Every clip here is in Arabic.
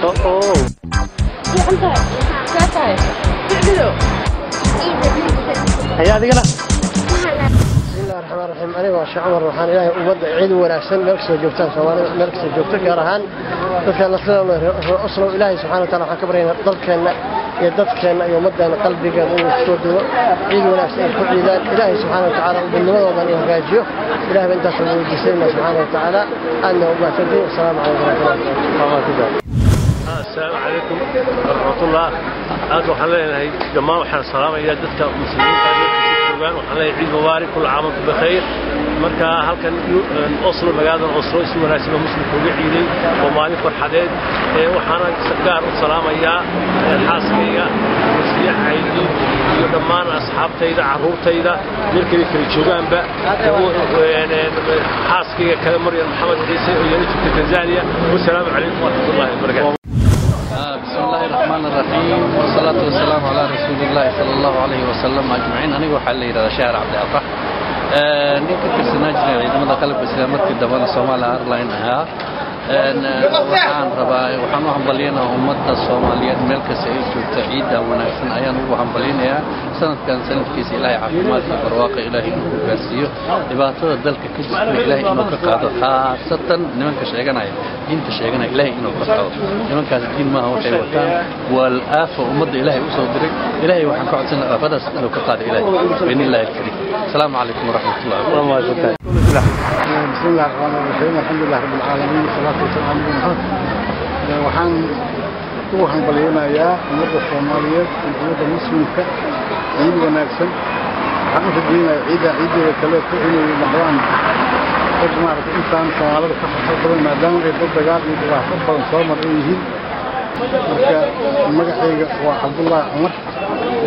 Oh oh. Bismillahi raxmaan raxiim aniga waa sheekh cumar waxaan ilaahay ummadda ciid wanaagsan meel kastoo joogtaan soomaalida meel kastoo joogto gaar ahaan dadkaan nasrada reer oslo ilaahay subxana wataala waxaan ka baryaynaa dalkeenna dadkeenna iyo ummaddeena qalbigeena inuu soo dugo ciid wanaagsan ay ku ciidaan ilaahay subxaana watacaala ubadnimadoodan uu hagaajiyo ilahay baa intaas ugu weydiisanayna subxaana watacaala aadna u mahadsantihin wasalaamu calaykum waraxmatullahi السلام عليكم ورحمة الله أنا waxaan leeyahay dhammaan waxaan salaamayaa dadka muslimiinta joogaan waxaan leeyahay ciid mubaarak kul caam antum bikhair marka halkan Oslo magaalada Oslo si wanaagsan oo muslimku uga ciiday oo maalin farxadeed ee waxaana gaar u salaamayaa xaaskayga caydi iyo dhammaan asxaabtayda caruurtayda meel kale kala joogaanba xaaskayga kale Maryam Maxamed Ciise oo yana joogta Tanzania wasalaamu calaykum بسم الله الرحمن الرحيم والصلاة والسلام على رسول الله صلى الله عليه وسلم أجمعين أنا وحال لي شهر عبد الأفرح ninka tirsanaa jiray ciidamada qalabka islaamadka dambana Soomaaliya Airline ahaa waxaan rabaa waxaan u hambalyeynaa ummadda Soomaaliyeed meel kasta ay joogto ciidda wanaagsan ayaan ugu hambalyeynayaa sanadkan sanadkiisa ilaahay caafimaad iyo barwaaqo ilaahay inuu ku gaarsiiyo dhibaatada dalka ka jirta ilaahay inuu ka qaado khaasatan nimanka sheeganaya diinta sheeganaya ilaahay inuu ka qaado nimankaas diin maaha waxay wataan waa aafa ummadda ilaahay u soo diray ilaahay waxaan ka codsanaa aafadaas inuu ka qaado ilaahay biidnillaahi alkariim asalaamu calaykum waraxmatullahi wabarakatuh بسم الله الرحمن الرحيم الحمد لله رب العالمين والصلاة waxaan ugu hambalyeynayaa ummadda soomaaliyeed iyo ummadda muslimka ciid wanaagsan. Waxaan u rajaynayaa ciidda ciiddeeda kaleeto inay noqdaan dad maaragtay intaan soomaalida ka farxad badan maadaama ay dad dagaal iyo dhibaato badan soo mar ay yihiin. Marka magacayga waa cabdullaahi cumar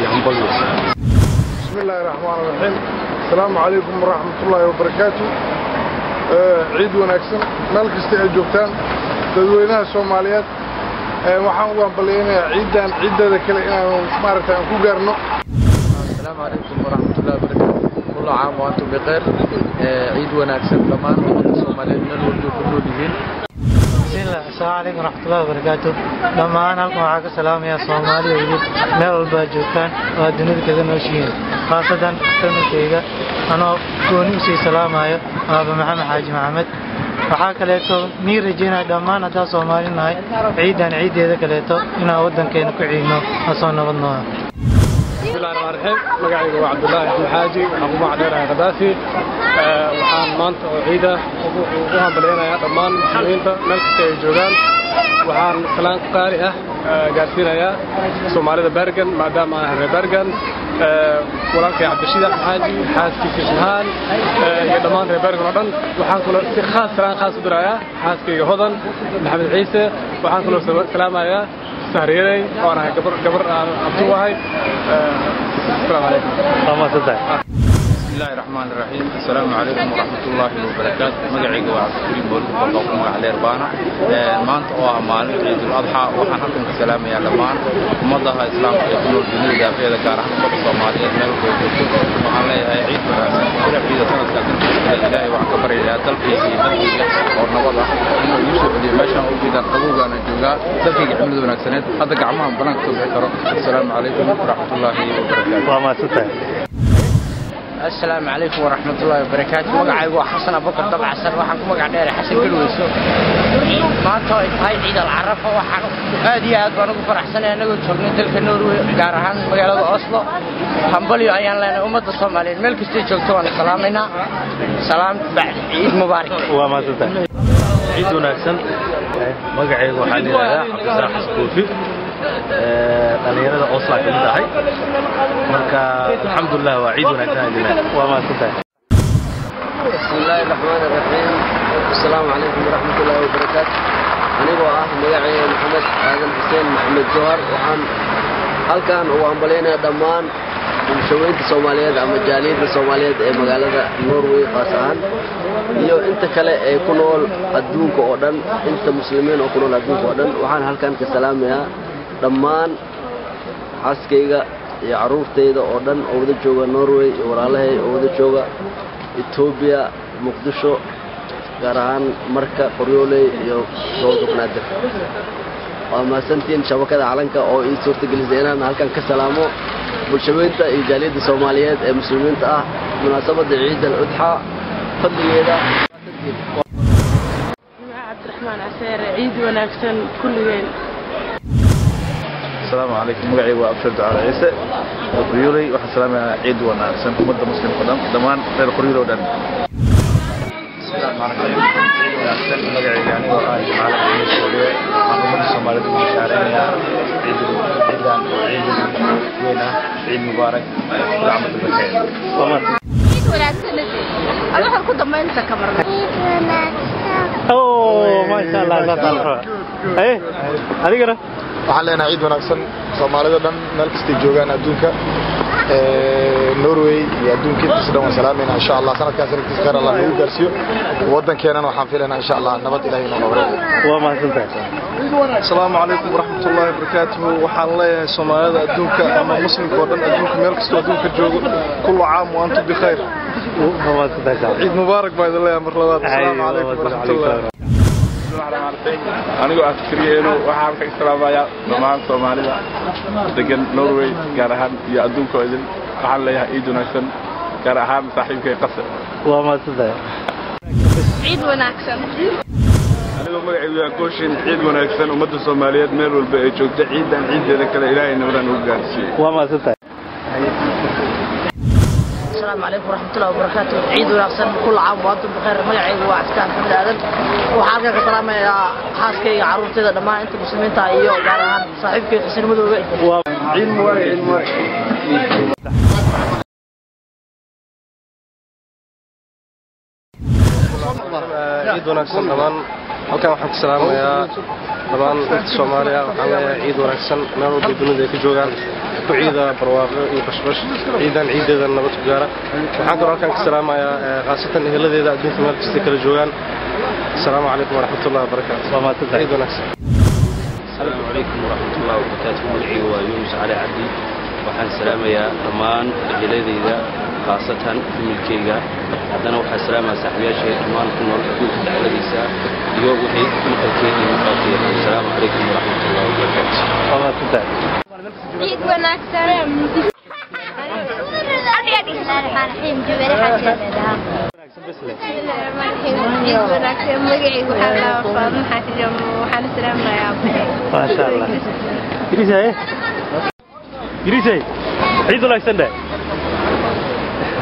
iyo hambalyo بسم الله الرحمن الرحيم. السلام عليكم ورحمة الله وبركاته. آه، عيد أجوبتان dadweynaha soomaaliyeed ee waxaan ugu hambaliyeynayaa ciidan ciidada kale inaanu maaragtay aan ku gaarno السلام عليكم ورحمة الله وبركاته. كل عام وأنتم بخير. آه، عيد وناكسن كمان الصوماليين من الوجود كلهم asalaamu calaykum waraxmatullahi wabarakaatu dhammaan halkan waxaa ka salaamayaa soomaaliya idin meel walba aad joogtaan oo aad dunida kaga nooshihiin khaasatan familkayga anoo gooni usii salaamayo aaba maxamed xaaji maxamed waxaa kaleeto nii rajeynaya dhammaan haddaan soomaali nahay ciidan ciiddeeda kaleeto inaan waddankeena ku ciidno asoo nabad nooha بسم الله الرحمن الرحيم magacayga waa cabdullaahi axmed xaaji waxaan ku magacdheerahay khadaafi waxaan maanta oo ciida ugu ugu hambalyeynayaa dhammaan muslimiinta meel kasta ay joogaan waxaan salaan qaali ah gaarsiinayaa soomaalida bergen maadaama aan reer bergen walaalkay cabdishiid axmed xaaji xaaskiisa shahaan iyo dhammaan reer bergen oo dhan waxaan kaloo si khaas salaan khaas u dirayaa xaaskayga hodan maxamed ciise waxaan kaloo salaamayaa sehari-hari orang keber, keber, apa, uh, sama selesai بسم الله الرحمن الرحيم السلام عليكم ورحمة الله وبركاته مجعي وعبد الكريم بولك مع الاربانة مانت أو عمال عيد الاضحى وحنحكم السلام يا لبان مضى اسلام يقول الجنود في ذكاء رحمة الله الصومالية الملك وعلى عيد مرحبا في سنة كاتب الله وعكبر إلى تلقي في مدينة ورنوى الله يوسف اللي مشى في دار قبوغا نجوغا تلقي عمد بن اكسنات هذا قعمان بنك السلام عليكم ورحمة الله وبركاته. السلام عليكم ورحمة الله وبركاته. مقعي وحسن أبو بكر طبعا حسن وحن مقع دير حسن قلويسو ما توي هاي عيد العرفة وحن هذه هاد بانو فرح سنة أنا قلت شغلنا تلك النور قارهان مقالة أصلا حنبليو أيان لنا أمة الصوماليين. ملك استي شغلتو أنا سلامنا. سلام بعد عيد مبارك. waa mahadsantahay ciid wanaagsan magacayga waxaa la yidhahdaa cabdisaax xasan koofi dhalinyarada oosbaa ka mid ahay. Marka alxamdulilah waa ciid wanaagsan bismi illaahi raxmaan raxiim asalaamu calaykum waraxmat ullaahi wabarakaatu anigoo ah magaceeda maxamed aadan xuseen maxamed johar waxaan halkan ugu hambalaynayaa dhammaan bulshaweynta soomaaliyeed ama jaaliyadda soomaaliyeed ee magaalada norway qaas ahaan iyo inta kale ee ku nool adduunka oo dhan inta muslimiin oo ku nool adduunka oo dhan. Waxaan halkan ka salaamayaa dhammaan xaaskayga iyo carruurtayda oo dhan oo wada jooga norway iyo walaalahay oo wada jooga etoobiya muqdisho gaar ahaan marka qoryooley iyo gobolka banaadir waa mahadsantiin shabakada calanka oo ii suurtagelisay inaan halkan ka salaamo bulshaweynta iyo jaaliyadda soomaaliyeed ee muslimiinta ah. Munaasabadda ciid al udxaa fadligeeda cabdiraxmaan caseere ciid wanaagsan kulligeen السلام عليكم. مقعي وأبشر دعاء عيسى. قريولي وحن سلام عيد ونعسن ومدى مسلم قدام. دمان غير قريولي ودن بسم الله الرحمن الرحيم عيد ونعسن مقعي يعني وقال جمعنا عيد السعودية وحن الصومالي المشارين عيد عيدان عيد وينه عيد مبارك كل عام وأنتم بخير ciid wanaagsan adi waxaad ku dambaynaysaa kamarada Oh, masha Allah, saas Eh, adigana? Waxaan leenahay ciid wanaagsan. Soomaalida dhan meel kastay joogaan adduunka norway iyo adduunka intiisa dhan waan salaamayna insha allah sanadkaas sanadkiisa khayr allah nagu gaarsiiyo waddankeenana waxaan filaynaa insha allah nabad ilahay inoo noqdo. Waa mahadsantahay asalaamu calaykum waraxmat wabarakaatuhu. Waxaan leeyahay soomaalida adduunka ama muslimka oo dhan adduunka meel kastoo adduunka joogo kullu caam wa antum bikhayr ciid mubaarak baa idin leeyahay mar labaad. Asalaamu calaykum waraxmatullahi anigoo ah fikriyeeno waxaa halka islaamayaa dhammaan soomaalida degan norway gaar ahaan iyo adduunka oo idin waxaan leeyahay ciid wanaagsan gaar ahaan saaxiibkay qase waa mahadsantahay ciid wanaagsan. Anigoo magacaygu yaa kooshin ciid wanaagsan ummadda soomaaliyeed meel walba ay joogta ciidan ciiddeeda kale ilaahay nabadaan ugu gaarsiiyey السلام عليكم ورحمة الله وبركاته. عيد ونقصن كل عام وأنتم بخير. مجاعي وعفتان محمد آدم وحالك كسلام يا حاسكي عروتي دمان أنتم مسلمين تايو جارهان صاحبك حسين مدوغي عيد مبارك عيد مبارك ciid wanaagsan dhammaan halkan waxaan ku salaamayaa dhammaan dadka soomaaliya waxaa leeyahay ciid wanaagsan meel walba dunida ay ka joogaan ku ciida barwaaqo iyo bashbash ciidan ciideeda nabad ku gaara. Waxaan kaloo halkaan ka salaamayaa eh, khaasatan eheladeeda adduunka meel kasta kala joogaan. Asalaamu calaykum waraxmatullahi wabarakaatu ciid wanaagsan. Asalaamu calaykum waraxmatullahi wabarakaatu magacii waa yuunus cali cabdi. Waxaan salaamayaa dhammaan eheladeyda khaasatan familkayga haddana waxaan salaamaya saaxiibayaashay dhammaan ku nool adduunka dacladiisa iyo wixii maqalkeeda iyo maqalkeeda asalaamu calaykum waraxmat ullahi wabarakaatu ciid wanaagsan bismillahirrahmanirrahiim jubere xajeedaha ciid wanaagsan magacaygu waxaa la faadmo xaajam waxaan salaamayaa maasha allah irisay